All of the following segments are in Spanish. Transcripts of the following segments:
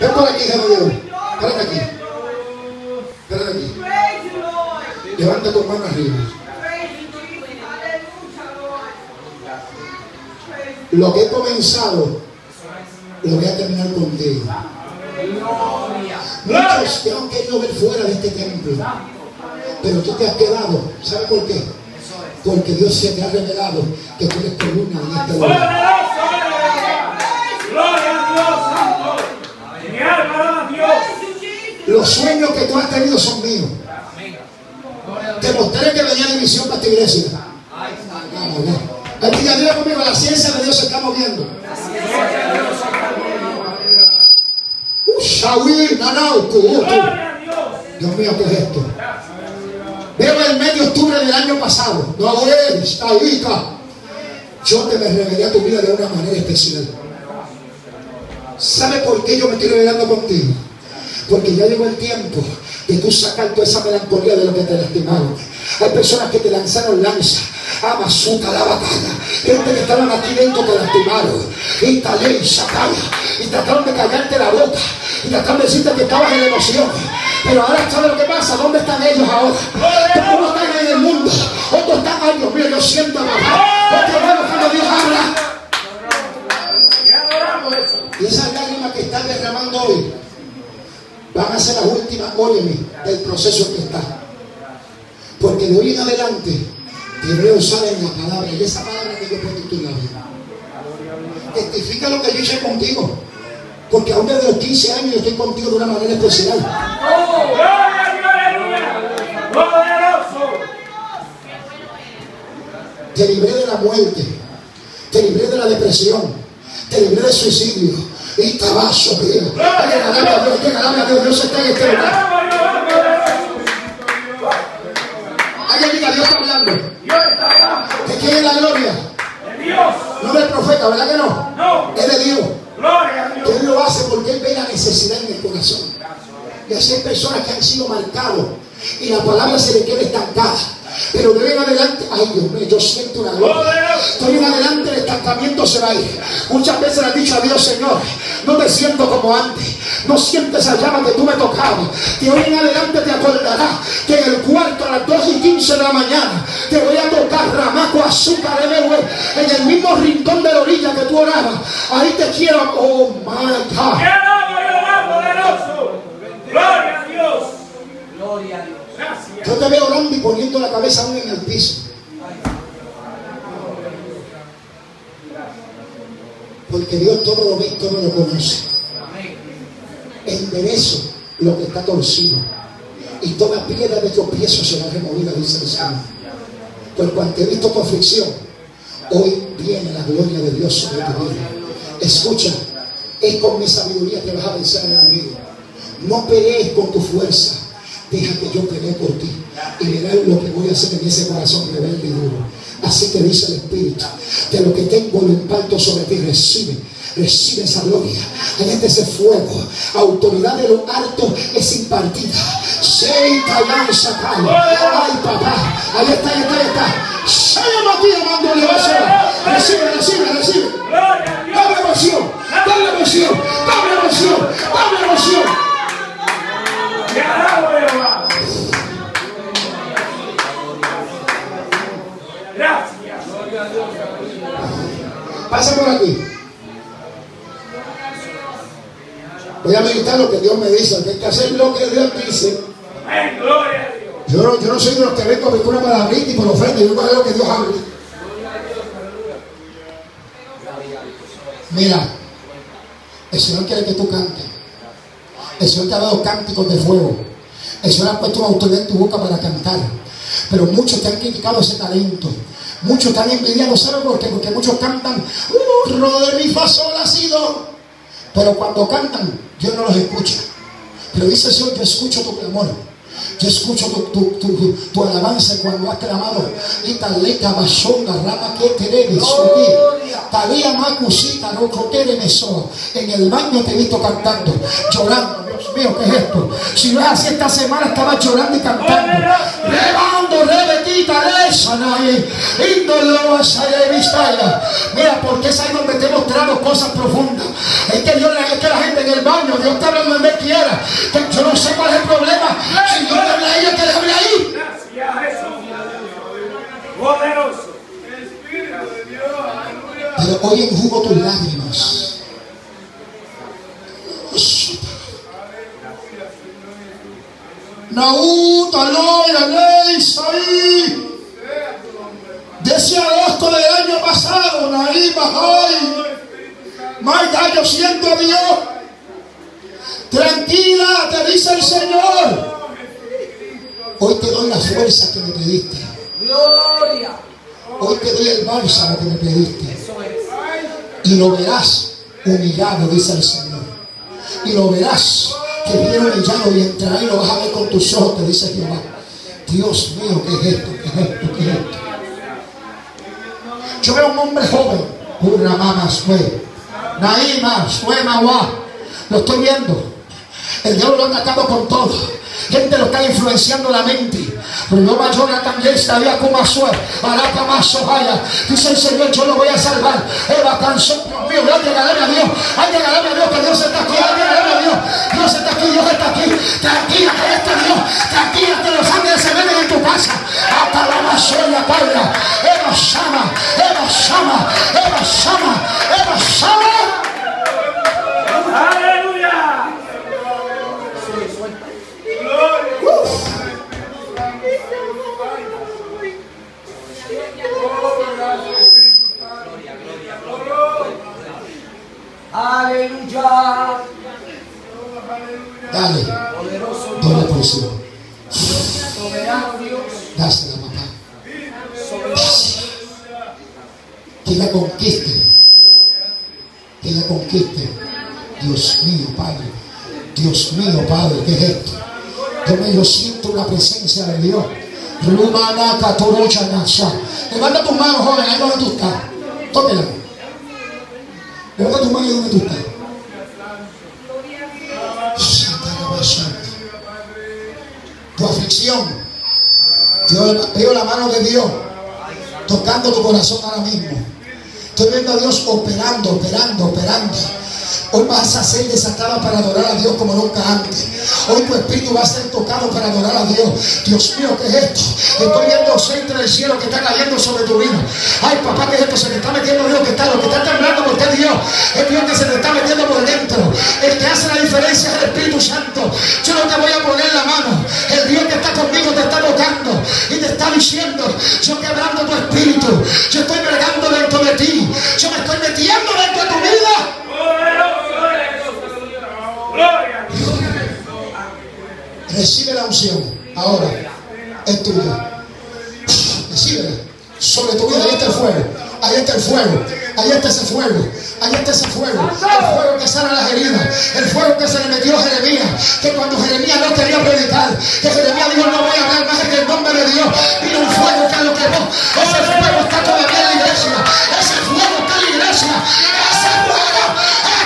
Ven por aquí, Dios. Espérate aquí. Espérate aquí. Levanta tu mano arriba. Lo que he comenzado, lo voy a terminar contigo. Muchos te han querido ver fuera de este templo. Pero tú te has quedado. ¿Sabe por qué? Porque Dios se te ha revelado que tú eres columna en este lugar. Gloria a Dios, Santo. Mi alma alaba a Dios. Los sueños que tú has tenido son míos. Te mostré que venía división para esta iglesia. Diga, diga conmigo, la ciencia de Dios se está moviendo. Uh, Dios. Mío, ¿qué es esto? Veo el mes de octubre del año pasado. No eres, Taika. Yo te me revelé a tu vida de una manera especial. ¿Sabe por qué yo me estoy revelando contigo? Porque ya llegó el tiempo de tú sacar toda esa melancolía de lo que te lastimaron. Hay personas que te lanzaron lanza. Amasuta la batalla. Gente que estaban aquí dentro te lastimaron. Y talé y sacaya. Y trataron de callarte la boca. Y trataron de decirte que estabas en emoción. Pero ahora sabe lo que pasa. ¿Dónde están ellos ahora? Unos están en el mundo. Otros están, ay Dios mío, yo siento a papá. Otros hermano cuando Dios habla. Y esas lágrimas que están derramando hoy van a ser las últimas, óyeme, del proceso que está. Porque de hoy en adelante usar en la palabra, y esa palabra que yo he puesto en tu labio. Testifica lo que yo hice contigo. Porque aún desde los 15 años yo estoy contigo de una manera especial. Te libré de la muerte. Te libré de la depresión. Te libré del suicidio. Y tabazo, Dios, alguien alabe a Dios. Dios está en este lugar. Dios. Alguien diga, Dios está hablando. Dios. ¿De quién es la gloria? De Dios. No del profeta, ¿verdad que no? No. Es de Dios. Gloria a Que Dios. Él lo hace porque Él ve la necesidad en el corazón. Y así hay personas que han sido marcados y la palabra se le queda estancada. Pero de en adelante, ay Dios mío, yo siento una gloria. De hoy en adelante el estancamiento se va a ir. Muchas veces le han dicho a Dios, Señor, no te siento como antes. No sientes esa llama que tú me tocabas. De hoy en adelante te acordarás que en el cuarto a las 2 y 15 de la mañana te voy a tocar ramaco azúcar de bebé en el mismo rincón de la orilla que tú orabas. Ahí te quiero. Oh my God. Gloria a Dios. Gloria a Dios. Gracias. Yo te veo orando y poniendo la cabeza aún en el piso. Porque Dios todo lo ve y todo lo conoce. Enderezo lo que está torcido. Y toda piedra de tropiezo será removida, dice el Señor. Por cuanto he visto tu aflicción, hoy viene la gloria de Dios sobre tu vida. Escucha, es con mi sabiduría que vas a vencer al enemigo. No pelees con tu fuerza. Deja que yo pelee por ti. Y verás lo que voy a hacer en ese corazón rebelde y duro. Así te dice el Espíritu. De lo que tengo lo imparto sobre ti. Recibe. Recibe esa gloria. Allá está ese fuego. Autoridad de lo alto es impartida. Seita lanza Ay, papá. Ahí está, ahí está, ahí está. Se llama aquí amando Recibe, recibe, recibe. Dame emoción. Dame emoción. Dame emoción. Dame. Pasa por aquí. Voy a meditar lo que Dios me dice. Hay que hacer lo que Dios dice. Yo no, yo no soy de los que vengo con una palabrita y por ofrenda. Yo voy a lo que Dios hable. Mira, el Señor quiere que tú cantes. El Señor te ha dado cánticos de fuego. El Señor ha puesto una autoridad en tu boca para cantar. Pero muchos te han criticado ese talento. Muchos te han envidiado. ¿Saben por qué? Porque muchos cantan. Uh, ro de mi fa sol ha sido. Pero cuando cantan, Dios no los escucha. Pero dice el Señor, yo escucho tu clamor. Yo escucho tu, tu, tu, tu alabanza cuando has clamado. Italeka bashonga rama que te Talía macusita no meso. En el baño te he visto cantando, llorando. Dios mío, ¿qué es esto? Si no es así, esta semana estaba llorando y cantando. Levando, rebetita, lesanae. Índolo a vistaya. Mira, porque es ahí donde te he mostrado cosas profundas. baño, Dios te habla donde quiera. Yo no sé cuál es el problema. Si Dios le habla a ella, que le hable ahí. Gracias, Jesús. Poderoso. Pero hoy enjugo tus lágrimas. Naú, Talón, Anéis, ahí. De ese agosto del año pasado, Naí, Bajay. Maida, yo siento a Dios. Tranquila, te dice el Señor. Hoy te doy la fuerza que me pediste. Gloria. Hoy te doy el bálsamo que me pediste. Y lo verás humillado, dice el Señor. Y lo verás que viene humillado y entrará y lo vas a ver con tus ojos, te dice Jehová. Dios mío, ¿qué es esto? ¿Qué es esto? ¿Qué es esto? Yo veo un hombre joven, una mamá sue, Naima, sue Mawa. Lo estoy viendo. El diablo lo ha atacado con todo. Gente lo está influenciando la mente. Pero yo mayor también estaría como a sue, Arata más. Dice el Señor, yo lo voy a salvar. Eva canción, Dios mío, hay que ganarme a Dios. Hay que ganarme a Dios, que Dios está aquí. Hay que ganarme a Dios. Dios está aquí, Dios está aquí. Tranquila, que está Dios. Tranquila, que los ángeles se meten en tu casa. Hasta la masoya, Padre. Eva llama, Eva llama, Eva llama, Eva llama. Aleluya. Dale, Poderoso Dios. porción. Soberano Dios. Dásela, papá. Soberano. que la conquiste, que la conquiste. Dios mío, Padre, Dios mío, Padre, ¿qué es esto? Yo me siento la presencia de Dios. Rumana Katorocha Nasha. Levanta tus manos, joven, ahí donde tú estás. Tómela. Levanta tus manos ahí donde tú estás. Tu aflicción. Dios, veo la mano de Dios tocando tu corazón ahora mismo. Estoy viendo a Dios operando, operando, operando. Hoy vas a ser desatada para adorar a Dios como nunca antes. Hoy tu espíritu va a ser tocado para adorar a Dios. Dios mío, ¿qué es esto? Estoy viendo aceite del cielo que está cayendo sobre tu vida. Ay, papá, ¿qué es esto? Se te está metiendo Dios que está, lo que está temblando porque es Dios. Es Dios que se te está metiendo por dentro. El que hace la diferencia es el Espíritu Santo. Yo no te voy a poner la mano. El Dios que está conmigo te está tocando y te está diciendo, yo quebrando tu espíritu. Yo estoy bregando dentro de ti. Yo me estoy metiendo dentro de tu vida. Recibe la unción. Ahora es tuya. Recíbela. Sobre tu vida. Ahí está el fuego. Ahí está el fuego. Ahí está ese fuego. Ahí está ese fuego. El fuego que sana las heridas. El fuego que se le metió a Jeremías. Que cuando Jeremías no quería predicar. Que Jeremías dijo no voy a hablar más en el nombre de Dios. Vino un fuego que lo quemó. Ese fuego está todavía en la iglesia. Ese fuego está en la iglesia. Ese fuego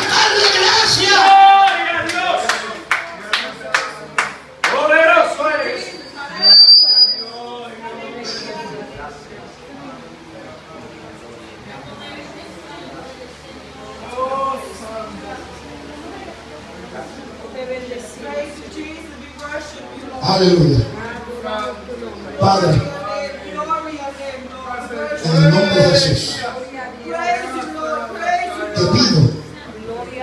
está en la iglesia. Gloria a Dios. Poderoso eres. Aleluya. Padre, en el nombre de Jesús. Te pido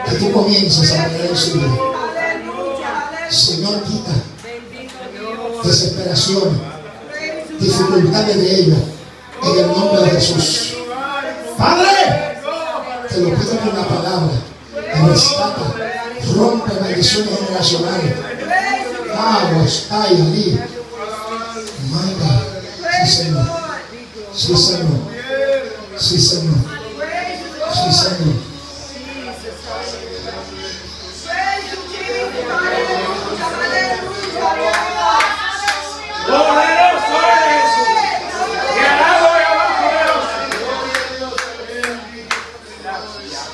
que tú comiences a manejar su vida. Señor, quita desesperación, dificultades de ella, en el nombre de Jesús. Padre, te lo pido con la palabra. Rescata, rompe maldiciones generacionales. Aguas, ay, alí. My God. Sí, Señor. Sí, Señor. Sí, Señor. Sí. Señor.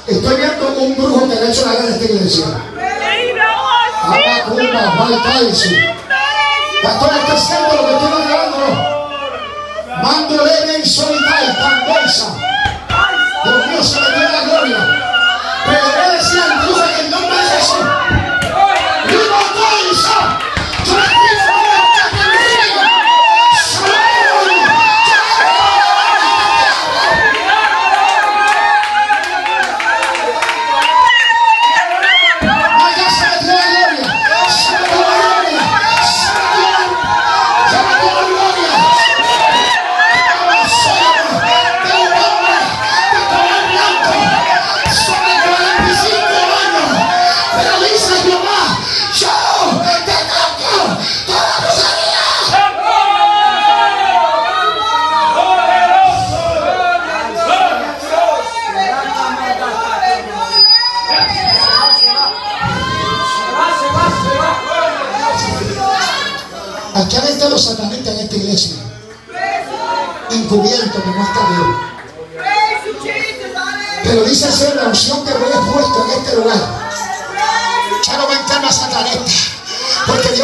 Estoy viendo un brujo que le ha hecho la guerra a esta iglesia. Abacumba, Baltaisu. Pastor, está haciendo lo que estoy hablando. Mando en solitai, candosa. Dios mío, se me dio la gloria. Pero yo decía en el nombre de Jesús.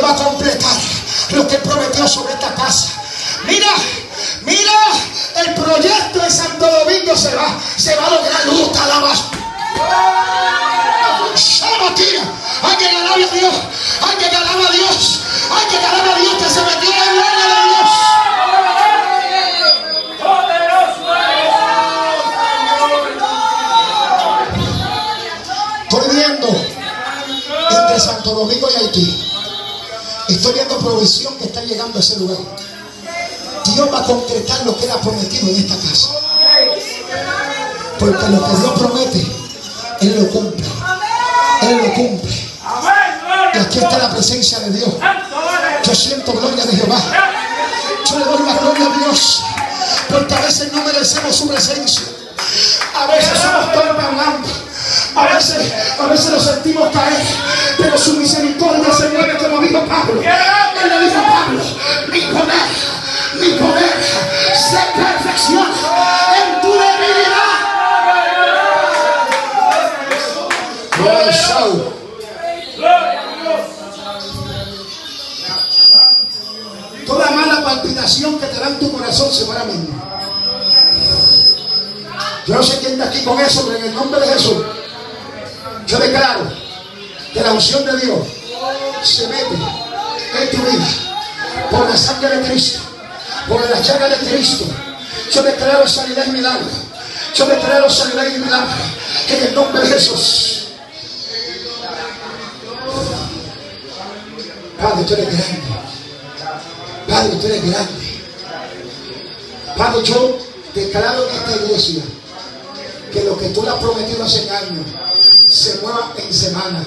A completar lo que prometió sobre esta casa. Mira, mira, el proyecto de Santo Domingo se va, se va a lograr luz, alabas. Shabatia, hay que ganar a Dios, que ganar a Dios, hay que ganar a Dios que se metió en la gloria de Dios. Estoy viendo entre Santo Domingo y Haití. Estoy viendo provisión que está llegando a ese lugar. Dios va a concretar lo que Él ha prometido en esta casa. Porque lo que Dios promete, Él lo cumple. Él lo cumple. Y aquí está la presencia de Dios. Yo siento gloria de Jehová. Yo le doy la gloria a Dios. Porque a veces no merecemos su presencia. A veces somos torpes hablando. A veces, a veces nos sentimos caer. Pero su misericordia se mueve como dijo Pablo. Él le dijo Pablo, mi poder, mi poder se perfecciona en tu debilidad. Gloria Saúl. Toda mala palpitación que te da en tu corazón se va a mismo. Yo no sé quién está aquí con eso, pero en el nombre de Jesús, yo declaro que la unción de Dios se mete en tu vida por la sangre de Cristo, por la llaga de Cristo. Yo declaro sanidad y milagro. Yo declaro sanidad y milagro en el nombre de Jesús. Padre, tú eres grande. Padre, tú eres grande. Padre, yo declaro en esta iglesia que lo que tú le has prometido hace años se mueva en semana,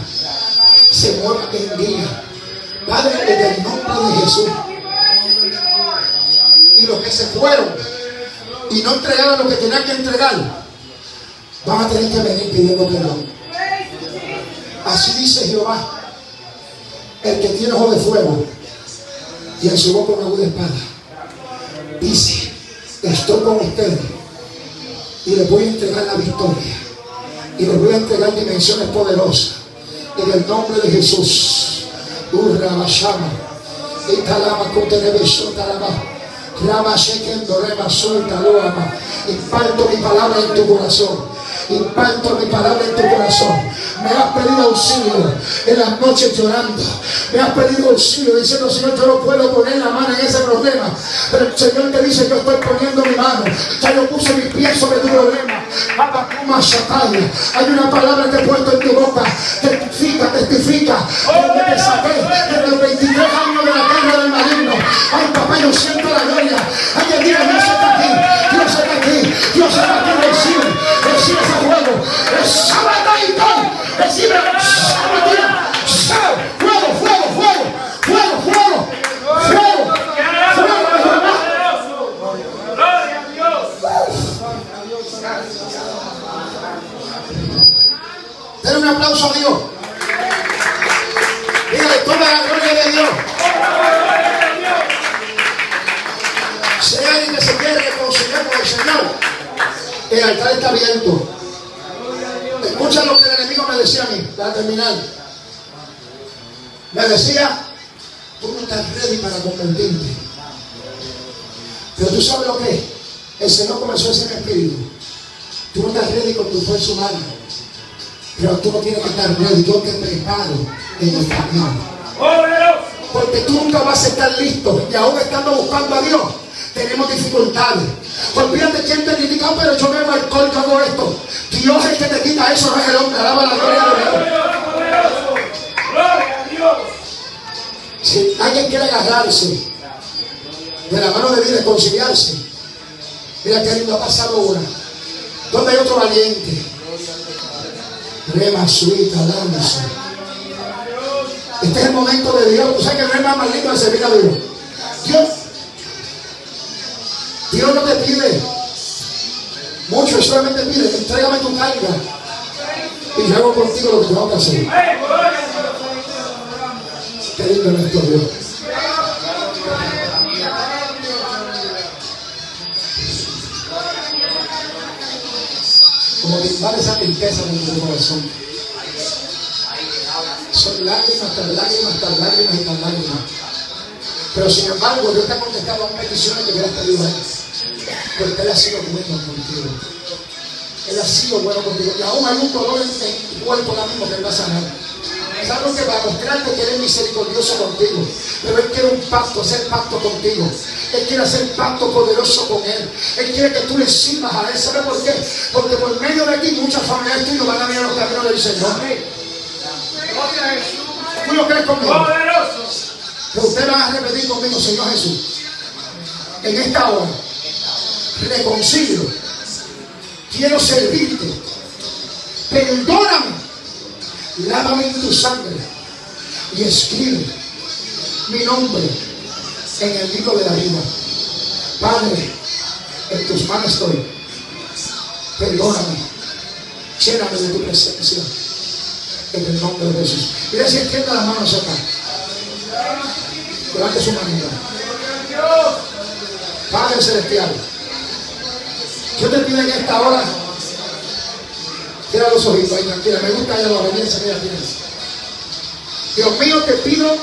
se mueva en día. Padre, en el nombre de Jesús. Y los que se fueron y no entregaron lo que tenían que entregar, van a tener que venir pidiendo perdón. Así dice Jehová, el que tiene ojo de fuego y en su boca una aguda espada. Dice, estoy con ustedes y les voy a entregar la victoria y les voy a entregar dimensiones poderosas en el nombre de Jesús. Urra Bashama, Italama Kuterebesho Talama, Rama Shekendo Rema Sulta Loama. Imparto mi palabra en tu corazón. Imparto mi palabra en tu corazón. Me has pedido auxilio en las noches llorando. Me has pedido auxilio diciendo, Señor, yo no puedo poner la mano en ese problema. Pero el Señor te dice, yo estoy poniendo mi mano. Ya yo puse mis pies sobre tu problema. Hay una palabra que he puesto en tu boca. Testifica, testifica. Donde te saqué desde los 23 años de la guerra del maligno. Ay, papá, yo siento la gloria. Lo que el enemigo me decía a mí, para terminar. Me decía, tú no estás ready para convertirte. Pero tú sabes lo que es. El Señor comenzó a en espíritu. Tú no estás ready con tu fuerza humana. Pero tú no tienes que estar ready. Yo te preparo en el camino. Porque tú nunca vas a estar listo. Y aún estando buscando a Dios, tenemos dificultades. Olvídate quién te critica, pero yo bebo alcohol, yo hago esto. Dios es el que te quita eso, no es el hombre. Alaba la gloria de Dios. Si alguien quiere agarrarse de la mano de Dios y reconciliarse, mira qué lindo ha pasado una. ¿Dónde hay otro valiente? Rema suita. Este es el momento de Dios. Tú sabes que no hay más lindo de servir a Dios. Dios, Dios no te pide mucho, solamente pide, entrégame tu carga. Y yo hago contigo lo que tengo que hacer. Qué lindo es nuestro Dios. Como timbal esa tristeza de tu corazón. Son lágrimas tras lágrimas tras lágrimas y tras lágrimas. Pero sin embargo, Dios te ha contestado a petición que hubieras pedido a Él. Porque Él ha sido bueno contigo. Él ha sido bueno contigo. Y aún hay un dolor en tu cuerpo ahora mismo que Él va a sanar. Es algo que para mostrarte que Él es misericordioso contigo. Pero Él quiere un pacto, hacer pacto contigo. Él quiere hacer pacto poderoso con Él. Él quiere que tú le sirvas a Él. ¿Sabe por qué? Porque por medio de ti muchas familias tuyas van a venir a los caminos del Señor. ¿Tú lo crees conmigo? Poderoso. Pero usted va a repetir conmigo, Señor Jesús. En esta hora, reconcilio. Quiero servirte. Perdóname. Lávame en tu sangre. Y escribe mi nombre en el libro de la vida. Padre, en tus manos estoy. Perdóname. Lléname de tu presencia. En el nombre de Jesús. Mira si extienda las manos acá. Levante su manita. Padre Celestial, yo te pido en esta hora, cierra los ojitos ahí, tranquila, me gusta ya la obediencia que ella tiene. Dios mío, te pido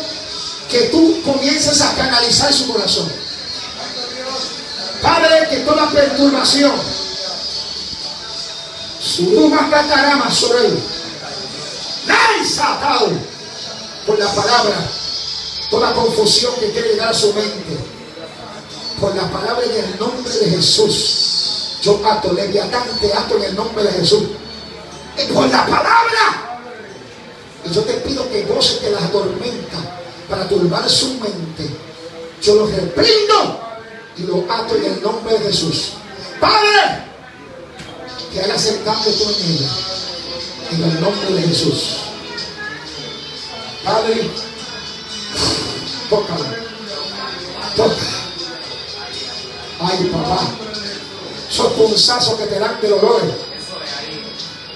que tú comiences a canalizar su corazón. Padre, que toda perturbación, suruma catarama sobre él, lanza por la palabra toda confusión que quiere llegar a su mente, por la palabra en el nombre de Jesús. Yo ato, leviatán, te ato en el nombre de Jesús. Y por la palabra. Y yo te pido que goces de las tormentas para turbar su mente. Yo lo reprindo y lo ato en el nombre de Jesús. Padre, que hagas el cambio tú en ella. En el nombre de Jesús. Padre, tócala. Tócala. Ay, papá. Esos punzazos que te dan de dolores.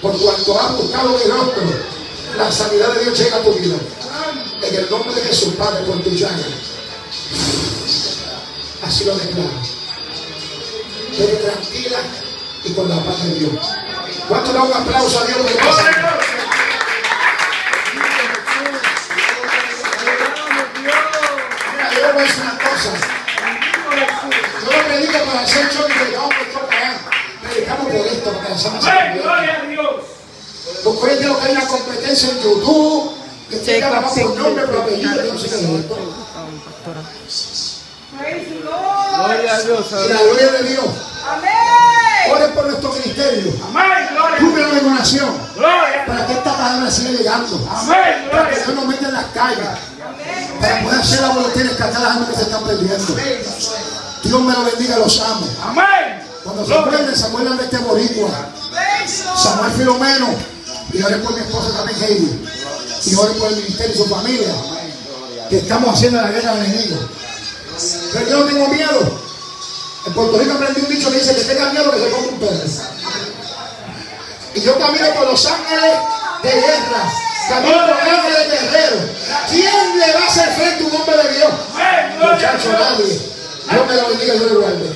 Por cuanto has buscado mi rostro, la sanidad de Dios llega a tu vida. En el nombre de Jesús, Padre, por tu llaga. Así lo declaro. Quede tranquila y con la paz de Dios. ¿Cuánto da un aplauso a Dios? Mira, yo voy a una cosa. No predico para hacer show y predicamos Predicamos por esto, para que las almas se Amén. conviertan. Gloria a Dios. Porque que hay una competencia en YouTube que te llama por nombre, por apellido, no sé qué. Gloria a Dios. Y la gloria de Dios. Amén. Ore por nuestro ministerio. Amén. Gloria. De donación. Gloria. Para que esta palabra siga llegando. Amén. Para que Gloria. Dios nos meta en las calles. Para poder hacer la voluntad y rescatar las almas que se están perdiendo. Dios me lo bendiga, los amo. Amén. Cuando se acuerden, se acuerdan de este boricua. Samuel Filomeno. Y ore por mi esposa también, Heidi. Y ore por el ministerio y su familia. Que estamos haciendo la guerra al enemigo. Pero yo no tengo miedo. En Puerto Rico aprendí un dicho que dice que tenga miedo que se come un perro. Y yo camino por los ángeles de guerra. Camino por los ángeles de guerrero. ¿Quién le va a hacer frente a un hombre de Dios? Muchacho, nadie. Dios me lo bendiga y yo le guarde.